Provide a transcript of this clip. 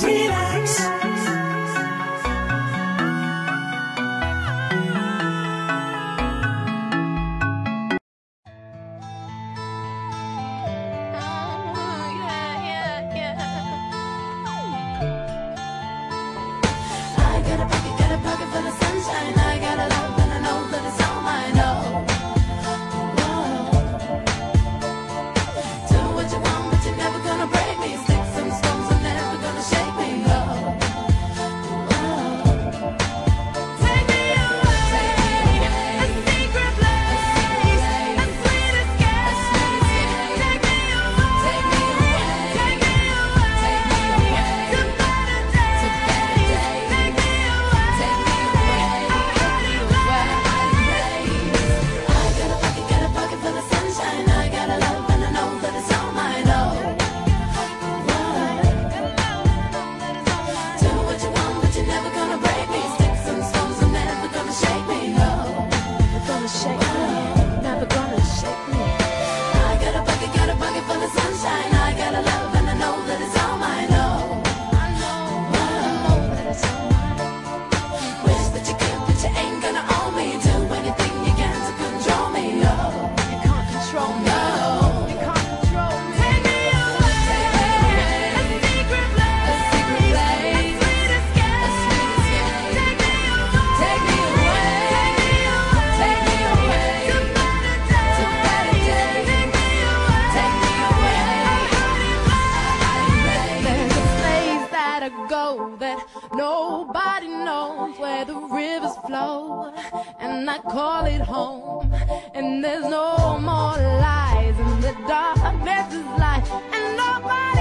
Breathe go that nobody knows where the rivers flow. And I call it home. And there's no more lies, in the darkness is light, and nobody.